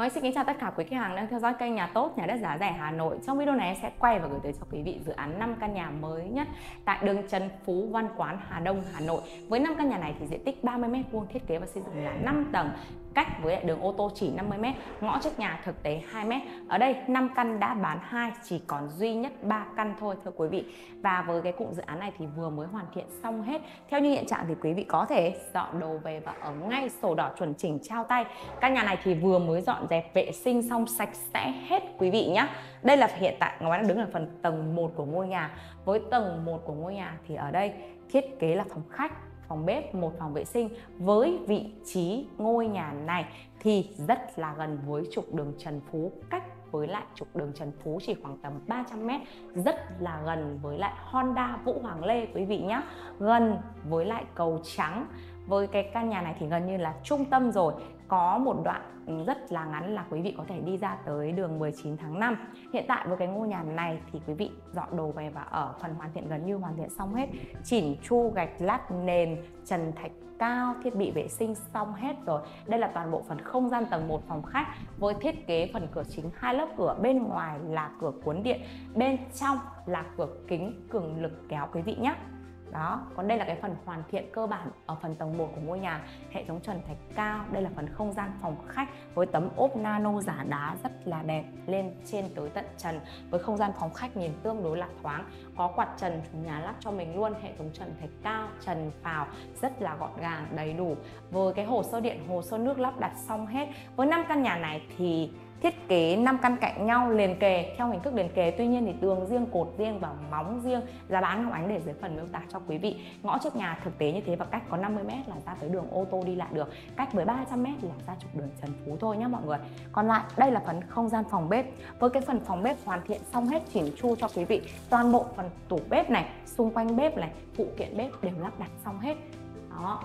Mới xin kính chào tất cả quý khách hàng đang theo dõi kênh Nhà Tốt, Nhà Đất Giá Rẻ Hà Nội. Trong video này em sẽ quay và gửi tới cho quý vị dự án 5 căn nhà mới nhất tại đường Trần Phú, Văn Quán, Hà Đông, Hà Nội. Với 5 căn nhà này thì diện tích 30m2, thiết kế và xây dựng là 5 tầng, cách với đường ô tô chỉ 50m, ngõ trước nhà thực tế 2m. Ở đây 5 căn đã bán 2, chỉ còn duy nhất 3 căn thôi thưa quý vị. Và với cái cụm dự án này thì vừa mới hoàn thiện xong hết. Theo như hiện trạng thì quý vị có thể dọn đồ về và ở ngay sổ đỏ chuẩn chỉnh trao tay. Căn nhà này thì vừa mới dọn dẹp vệ sinh xong sạch sẽ hết quý vị nhé. Đây là hiện tại Ngọc đang đứng ở phần tầng 1 của ngôi nhà. Với tầng 1 của ngôi nhà thì ở đây thiết kế là phòng khách phòng bếp, một phòng vệ sinh với vị trí ngôi nhà này thì rất là gần với trục đường Trần Phú cách với lại trục đường Trần Phú chỉ khoảng tầm 300m rất là gần với lại Honda Vũ Hoàng Lê quý vị nhé gần với lại cầu trắng với cái căn nhà này thì gần như là trung tâm rồi. Có một đoạn rất là ngắn là quý vị có thể đi ra tới đường 19 tháng 5 hiện tại với cái ngôi nhà này thì quý vị dọn đồ về và ở phần hoàn thiện gần như hoàn thiện xong hết. Chỉnh chu, gạch lát, nền, trần thạch cao, thiết bị vệ sinh xong hết rồi. Đây là toàn bộ phần không gian tầng 1 phòng khách với thiết kế phần cửa chính hai lớp cửa, bên ngoài là cửa cuốn điện, bên trong là cửa kính cường lực kéo quý vị nhé đó, còn đây là cái phần hoàn thiện cơ bản ở phần tầng 1 của ngôi nhà. Hệ thống trần thạch cao, đây là phần không gian phòng khách với tấm ốp nano giả đá rất là đẹp, lên trên tới tận trần. Với không gian phòng khách nhìn tương đối là thoáng, có quạt trần chủ nhà lắp cho mình luôn, hệ thống trần thạch cao, trần phào, rất là gọn gàng, đầy đủ. Với cái hồ sơ điện, hồ sơ nước lắp đặt xong hết. Với năm căn nhà này thì thiết kế 5 căn cạnh nhau liền kề theo hình thức liền kề. Tuy nhiên thì tường riêng, cột riêng và móng riêng, giá bán ngọc ánh để dưới phần miêu tả cho quý vị. Ngõ trước nhà thực tế như thế và cách có 50 m là ra tới đường ô tô đi lại được. Cách với 300 m là ra trục đường Trần Phú thôi nhé mọi người. Còn lại, đây là phần không gian phòng bếp. Với cái phần phòng bếp hoàn thiện xong hết chỉnh chu cho quý vị, toàn bộ phần tủ bếp này, xung quanh bếp này, phụ kiện bếp đều lắp đặt xong hết. Đó.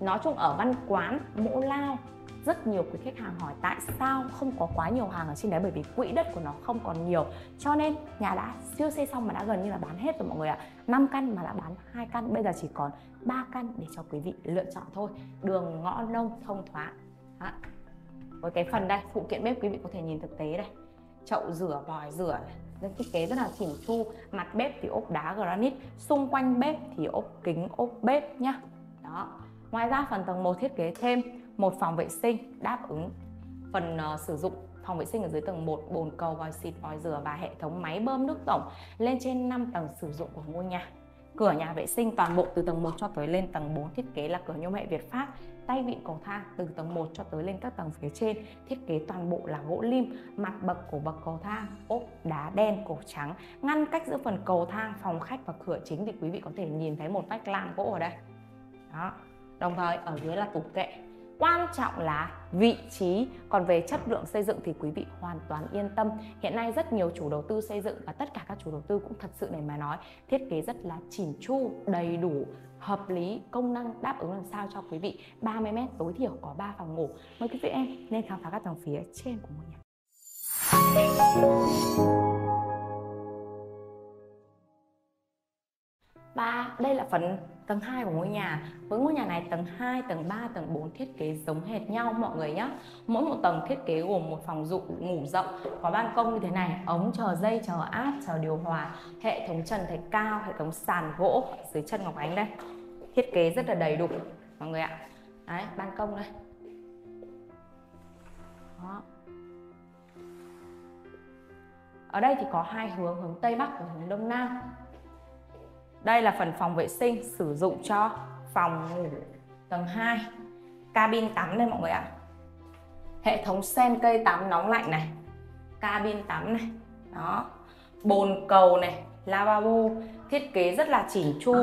Nói chung ở văn quán mỗ lao rất nhiều quý khách hàng hỏi tại sao không có quá nhiều hàng ở trên đấy bởi vì quỹ đất của nó không còn nhiều. Cho nên nhà đã siêu xây xong mà đã gần như là bán hết rồi mọi người ạ. 5 căn mà đã bán hai căn, bây giờ chỉ còn 3 căn để cho quý vị lựa chọn thôi. Đường ngõ nông thông thoáng. Đó. với cái phần đây, phụ kiện bếp quý vị có thể nhìn thực tế đây. Chậu rửa, vòi rửa nên thiết kế rất là chỉnh chu. Mặt bếp thì ốp đá granite. Xung quanh bếp thì ốp kính, ốp bếp nhá. Đó. Ngoài ra phần tầng 1 thiết kế thêm một phòng vệ sinh đáp ứng phần uh, sử dụng phòng vệ sinh ở dưới tầng 1 bồn cầu vòi xịt vòi rửa và hệ thống máy bơm nước tổng lên trên 5 tầng sử dụng của ngôi nhà. Cửa nhà vệ sinh toàn bộ từ tầng 1 cho tới lên tầng 4 thiết kế là cửa nhôm hệ Việt Pháp tay vịn cầu thang từ tầng 1 cho tới lên các tầng phía trên thiết kế toàn bộ là gỗ lim mặt bậc của bậc cầu thang ốp đá đen cổ trắng ngăn cách giữa phần cầu thang phòng khách và cửa chính thì quý vị có thể nhìn thấy một vách lam gỗ ở đây. Đó đồng thời ở dưới là tủ kệ quan trọng là vị trí. Còn về chất lượng xây dựng thì quý vị hoàn toàn yên tâm. Hiện nay rất nhiều chủ đầu tư xây dựng và tất cả các chủ đầu tư cũng thật sự này mà nói, thiết kế rất là chỉn chu, đầy đủ, hợp lý, công năng đáp ứng làm sao cho quý vị. 30 mét tối thiểu có 3 phòng ngủ. Mời quý vị em nên khám phá các tầng phía trên của ngôi nhà. Và đây là phần tầng 2 của ngôi nhà. Với ngôi nhà này tầng 2, tầng 3, tầng 4 thiết kế giống hệt nhau mọi người nhé mỗi một tầng thiết kế gồm một phòng dụ ngủ rộng có ban công như thế này ống chờ dây chờ áp chờ điều hòa hệ thống trần thạch cao hệ thống sàn gỗ dưới chân ngọc ánh đây. Thiết kế rất là đầy đủ mọi người ạ. Đấy ban công đây. Đó. Ở đây thì có hai hướng hướng tây bắc và hướng đông nam đây là phần phòng vệ sinh sử dụng cho phòng ngủ tầng 2 cabin tắm đây mọi người ạ. Hệ thống sen cây tắm nóng lạnh này. Cabin tắm này. Đó. Bồn cầu này. Lavabo. Thiết kế rất là chỉnh chu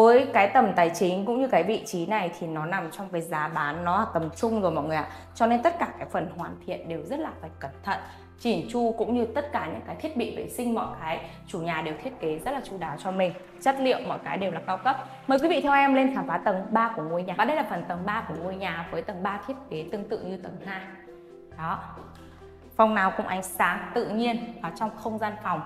với cái tầm tài chính cũng như cái vị trí này thì nó nằm trong cái giá bán, nó là tầm trung rồi mọi người ạ. Cho nên tất cả cái phần hoàn thiện đều rất là phải cẩn thận. Chỉn chu cũng như tất cả những cái thiết bị vệ sinh, mọi cái, chủ nhà đều thiết kế rất là chu đáo cho mình. Chất liệu mọi cái đều là cao cấp. Mời quý vị theo em lên khám phá tầng 3 của ngôi nhà. Và đây là phần tầng 3 của ngôi nhà với tầng 3 thiết kế tương tự như tầng 2 đó. Phòng nào cũng ánh sáng tự nhiên ở trong không gian phòng.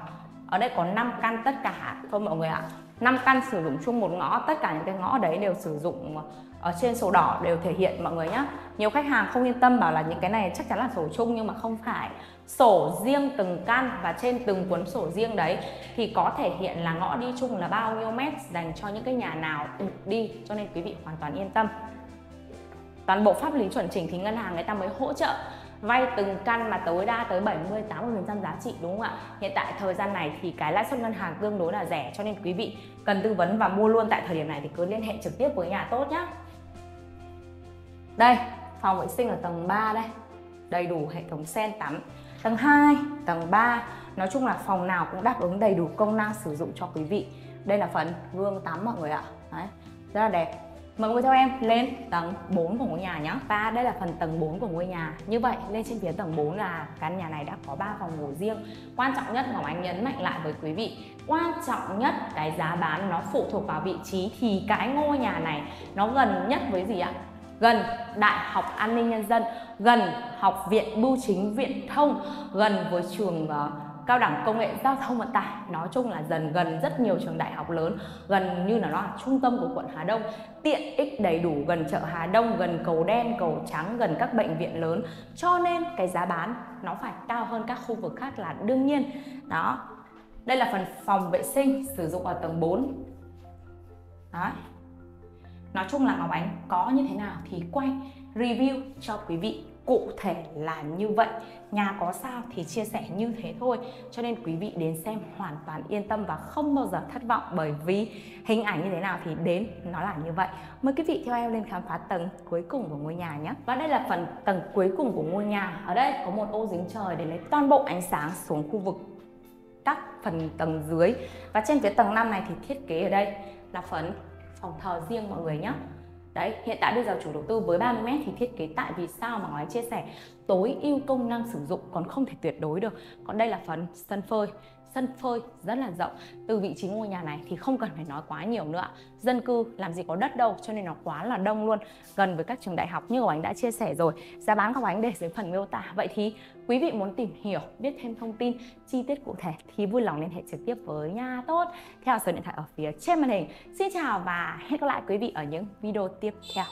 Ở đây có 5 căn tất cả. Thôi mọi người ạ. 5 căn sử dụng chung một ngõ, tất cả những cái ngõ đấy đều sử dụng ở trên sổ đỏ đều thể hiện, mọi người nhé nhiều khách hàng không yên tâm bảo là những cái này chắc chắn là sổ chung nhưng mà không phải. Sổ riêng từng căn và trên từng cuốn sổ riêng đấy thì có thể hiện là ngõ đi chung là bao nhiêu mét dành cho những cái nhà nào đi, cho nên quý vị hoàn toàn yên tâm. Toàn bộ pháp lý chuẩn chỉnh thì ngân hàng người ta mới hỗ trợ vay từng căn mà tối đa tới 70 80% giá trị đúng không ạ? Hiện tại thời gian này thì cái lãi suất ngân hàng tương đối là rẻ cho nên quý vị cần tư vấn và mua luôn tại thời điểm này thì cứ liên hệ trực tiếp với nhà tốt nhé. Đây, phòng vệ sinh ở tầng 3 đây. Đầy đủ hệ thống sen tắm. Tầng 2, tầng 3 Nói chung là phòng nào cũng đáp ứng đầy đủ công năng sử dụng cho quý vị Đây là phần gương tắm mọi người ạ Đấy, Rất là đẹp Mời mọi người theo em lên tầng 4 của ngôi nhà nhé Và đây là phần tầng 4 của ngôi nhà. Như vậy lên trên phía tầng 4 là căn nhà này đã có 3 phòng ngủ riêng. Quan trọng nhất Ngọc Anh nhấn mạnh lại với quý vị Quan trọng nhất cái giá bán nó phụ thuộc vào vị trí Thì cái ngôi nhà này nó gần nhất với gì ạ? Gần Đại học An ninh Nhân dân Gần Học viện Bưu chính Viện thông Gần với trường uh, cao đẳng công nghệ giao thông vận tải, nói chung là dần gần rất nhiều trường đại học lớn, gần như là nó là trung tâm của quận Hà Đông. Tiện ích đầy đủ gần chợ Hà Đông, gần cầu đen, cầu trắng, gần các bệnh viện lớn. Cho nên cái giá bán nó phải cao hơn các khu vực khác là đương nhiên. Đó. Đây là phần phòng vệ sinh sử dụng ở tầng 4 đó. Nói chung là Ngọc Ánh có như thế nào thì quay, review cho quý vị cụ thể là như vậy. Nhà có sao thì chia sẻ như thế thôi. Cho nên quý vị đến xem hoàn toàn yên tâm và không bao giờ thất vọng bởi vì hình ảnh như thế nào thì đến nó là như vậy. Mời quý vị theo em lên khám phá tầng cuối cùng của ngôi nhà nhé. Và đây là phần tầng cuối cùng của ngôi nhà. Ở đây có một ô dính trời để lấy toàn bộ ánh sáng xuống khu vực các phần tầng dưới. Và trên phía tầng 5 này thì thiết kế ở đây là phần phòng thờ riêng mọi người nhé. Đấy, hiện tại bây giờ chủ đầu tư với 30m thì thiết kế tại vì sao mà nói chia sẻ tối ưu công năng sử dụng còn không thể tuyệt đối được. Còn đây là phần sân phơi sân phơi rất là rộng. Từ vị trí ngôi nhà này thì không cần phải nói quá nhiều nữa dân cư làm gì có đất đâu, cho nên nó quá là đông luôn. Gần với các trường đại học như của anh đã chia sẻ rồi, giá bán của anh để dưới phần miêu tả. Vậy thì quý vị muốn tìm hiểu, biết thêm thông tin, chi tiết cụ thể thì vui lòng liên hệ trực tiếp với nhà tốt theo số điện thoại ở phía trên màn hình. Xin chào và hẹn gặp lại quý vị ở những video tiếp theo.